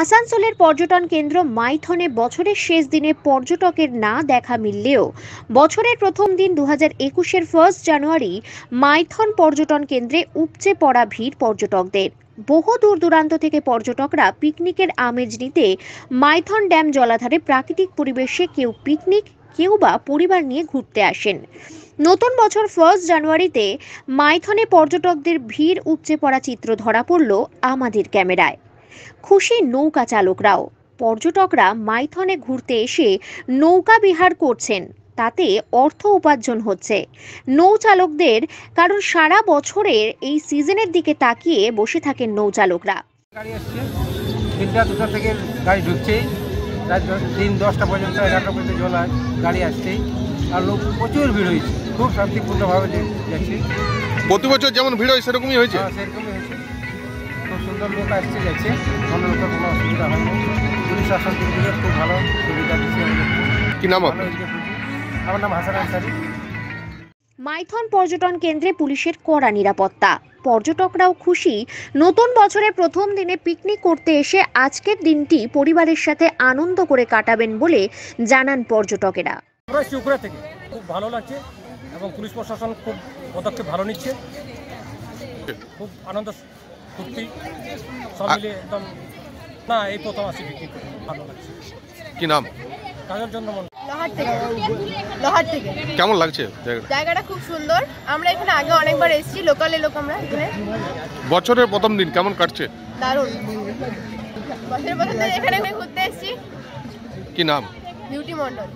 আসানসোলের পর্যটন কেন্দ্র মাইথনে বছরের শেষ দিনে পর্যটকের না দেখা মিললেও বছরের প্রথম দিন দু হাজার একুশের ফার্স্ট জানুয়ারি মাইথন পর্যটন কেন্দ্রে উপচে পড়া ভিড় পর্যটকদের। বহু দূর দূরান্ত থেকে পর্যটকরা পিকনিকের আমেজ নিতে মাইথন ড্যাম জলাধারে প্রাকৃতিক পরিবেশে কেউ পিকনিক, কেউ বা পরিবার নিয়ে ঘুরতে আসেন। নতুন বছর ফার্স্ট জানুয়ারিতে মাইথনে পর্যটকদের ভিড় উপচে পড়া চিত্র ধরা পড়ল আমাদের ক্যামেরায়। খুশি নৌকা চালকরাও। পর্যটকরা মাইথনে ঘুরতে এসে নৌকা বিহার করছেন। তাতে অর্থ উপার্জন হচ্ছে। নৌচালকদের কারণ সারা বছরের এই সিজনের দিকে তাকিয়ে বসে থাকেন নৌ চালকরা গাড়ি আসছে। তিনটা দুটো থেকে গাড়ি ঢুকছেই। রাত দিন দশটা পর্যন্ত এগারোটা পর্যন্ত জল গাড়ি আসছেই। আর লোক প্রচুর ভিড় হয়েছে। খুব শান্তিপূর্ণভাবে যাচ্ছে। প্রতি বছর যেমন ভিড় হয় সেরকমই হয়েছে? হ্যাঁ, সেরকমই হয়েছে। সুন্দর লোক আসছে যাচ্ছে কোনো লোকের কোনো অসুবিধা হয়নি। পুলিশ শাসন দিকে খুব ভালো সুবিধা দিচ্ছে কি নাম। আমার নাম হাসান আনসারি। মাইথন পর্যটন কেন্দ্রে পুলিশের কড়া নিরাপত্তা। পর্যটকরাও খুশি। নতুন বছরের প্রথম দিনে পিকনিক করতে এসে আজকের দিনটি পরিবারের সাথে আনন্দ করে কাটাবেন বলে জানান পর্যটকেরা। আমরা থেকে। খুব ভালো লাগছে এবং পুলিশ প্রশাসন খুব পদক্ষেপ ভালো নিচ্ছে। খুব আনন্দ ফুর্তি সব মিলিয়ে একদম না এই প্রথম আসি বিক্রি করে ভালো লাগছে। কি নাম? কাজের জন্য মনে লোহার থেকে। লোহার থেকে। কেমন লাগছে জায়গাটা? জায়গাটা খুব সুন্দর। আমরা এখানে আগে অনেকবার এসেছি লোকালের লোক আমরা এখানে। বছরের প্রথম দিন কেমন কাটছে? দারুণ। বছর বছর ধরে এখানে ঘুরতে এসেছি। কি নাম? বিউটি মন্ডল